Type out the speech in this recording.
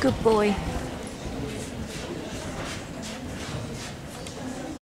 Good boy.